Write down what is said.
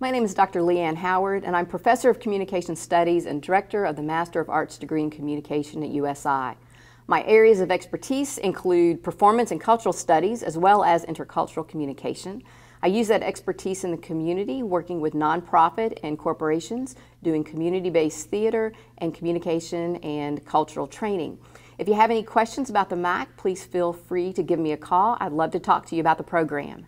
My name is Dr. Leigh Anne Howard, and I'm Professor of Communication Studies and Director of the Master of Arts degree in Communication at USI. My areas of expertise include performance and cultural studies, as well as intercultural communication. I use that expertise in the community, working with nonprofit and corporations, doing community-based theater and communication and cultural training. If you have any questions about the MAC, please feel free to give me a call. I'd love to talk to you about the program.